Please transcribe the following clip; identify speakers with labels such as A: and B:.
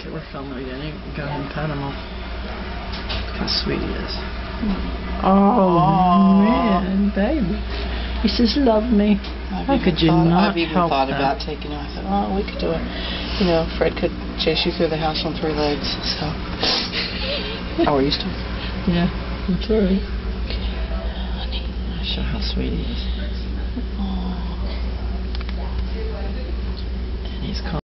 A: Okay, we're filming again. You go ahead and pet him. Look how sweet he is. Oh,
B: Aww.
A: man, baby. He says, love me.
B: I've
A: How could you
B: thought,
A: not
B: I've even
A: help
B: thought
A: that?
B: about taking him. I thought, oh, we could do it. You know, Fred could chase you through the house on three legs. So, how are you still?
A: Yeah, I'm sorry. Okay,
B: Honey.
A: I'm sure how sweet he is.